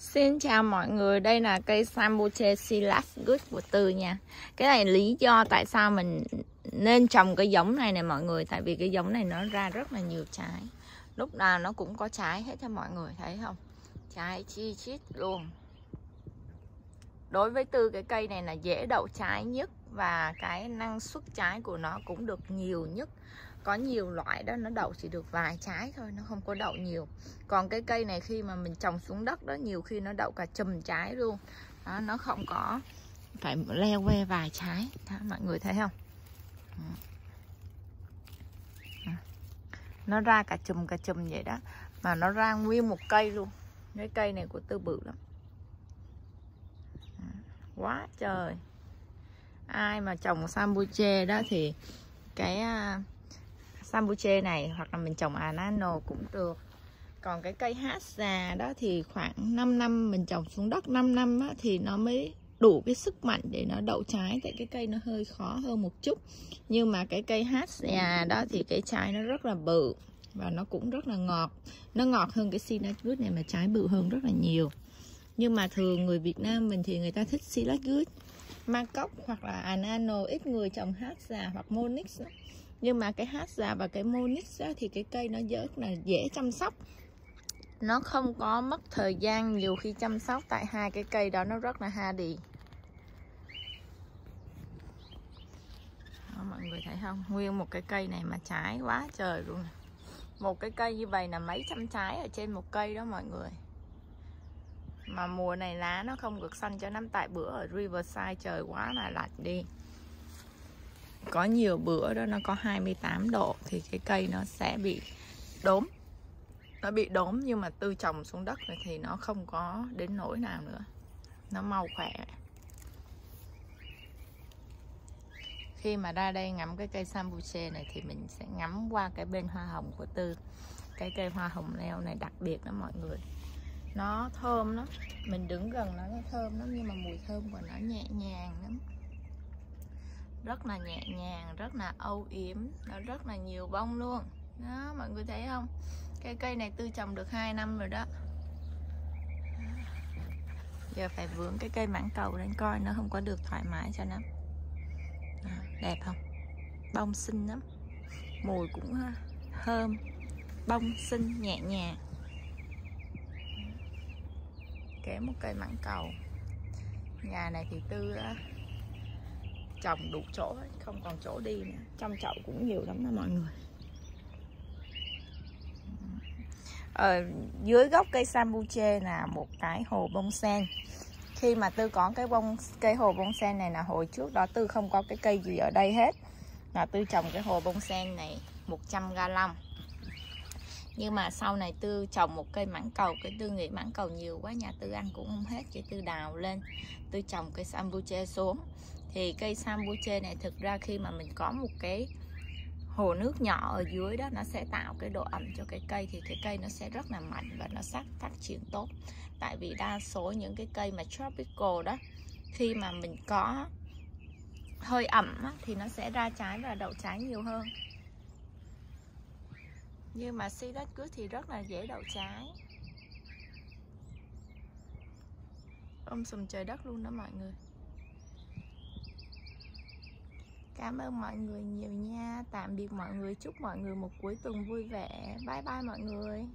Xin chào mọi người, đây là cây Sambuche Silas Good của Tư nha. Cái này lý do tại sao mình nên trồng cái giống này nè mọi người Tại vì cái giống này nó ra rất là nhiều trái. Lúc nào nó cũng có trái hết cho mọi người thấy không? Trái chi chít luôn. Đối với Tư cái cây này là dễ đậu trái nhất Và cái năng suất trái của nó cũng được nhiều nhất có nhiều loại đó nó đậu chỉ được vài trái thôi nó không có đậu nhiều. Còn cái cây này khi mà mình trồng xuống đất đó nhiều khi nó đậu cả chùm trái luôn. Đó, nó không có phải leo que vài trái. Đó, mọi người thấy không? Nó ra cả chùm cả chùm vậy đó. Mà nó ra nguyên một cây luôn. Cái cây này của tư bự lắm. Quá trời. Ai mà trồng sambuche đó thì cái à, sambuche này hoặc là mình trồng anano cũng được. Còn cái cây hát già đó thì khoảng 5 năm mình trồng xuống đất 5 năm á, thì nó mới đủ cái sức mạnh để nó đậu trái tại cái cây nó hơi khó hơn một chút. Nhưng mà cái cây hát già đó thì cái trái nó rất là bự và nó cũng rất là ngọt. Nó ngọt hơn cái Silas Good này mà trái bự hơn rất là nhiều. Nhưng mà thường người Việt Nam mình thì người ta thích Silas Good cốc hoặc là Anano. Ít người trồng hát già hoặc Monix nhưng mà cái hát già và cái monix thì cái cây nó rất là dễ chăm sóc. Nó không có mất thời gian nhiều khi chăm sóc tại hai cái cây đó nó rất là ha đó, mọi người thấy không? Nguyên một cái cây này mà trái quá trời luôn. Một cái cây như vậy là mấy trăm trái ở trên một cây đó mọi người. Mà mùa này lá nó không được xanh cho năm tại bữa ở Riverside trời quá là lạnh đi có nhiều bữa đó nó có 28 độ thì cái cây nó sẽ bị đốm. Nó bị đốm nhưng mà tư trồng xuống đất rồi thì nó không có đến nỗi nào nữa. Nó mau khỏe. Khi mà ra đây ngắm cái cây sambuche này thì mình sẽ ngắm qua cái bên hoa hồng của tư. Cái cây hoa hồng leo này đặc biệt đó mọi người. Nó thơm lắm. Mình đứng gần nó nó thơm lắm nhưng mà mùi thơm của nó nhẹ nhàng lắm rất là nhẹ nhàng, rất là âu yếm, nó rất là nhiều bông luôn. Đó, mọi người thấy không? Cây cây này tư trồng được 2 năm rồi đó. Giờ phải vướng cái cây mãng cầu lên coi, nó không có được thoải mái cho lắm. Đẹp không? Bông xinh lắm. Mùi cũng ờ, thơm. Bông xinh, nhẹ nhàng. Kéo một cây mãng cầu. Nhà này thì tư trồng đủ chỗ không còn chỗ đi nữa. Trong chậu cũng nhiều lắm đó mọi người. Ở dưới gốc cây sambuche là một cái hồ bông sen. Khi mà tư có cái bông cây hồ bông sen này là hồi trước đó tư không có cái cây gì ở đây hết. Là tư trồng cái hồ bông sen này 100 gallon nhưng mà sau này tư trồng một cây mãng cầu cái tư nghĩ mãng cầu nhiều quá nhà tư ăn cũng không hết cái tư đào lên. Tư trồng cây sambuche xuống thì cây sambuche này thực ra khi mà mình có một cái hồ nước nhỏ ở dưới đó nó sẽ tạo cái độ ẩm cho cái cây. Thì cái cây nó sẽ rất là mạnh và nó sắc phát triển tốt. Tại vì đa số những cái cây mà tropical đó khi mà mình có hơi ẩm á, thì nó sẽ ra trái và đậu trái nhiều hơn. Nhưng mà si đất cứ thì rất là dễ đậu trái. Ôm sùm trời đất luôn đó mọi người. Cảm ơn mọi người nhiều nha. Tạm biệt mọi người. Chúc mọi người một cuối tuần vui vẻ. Bye bye mọi người.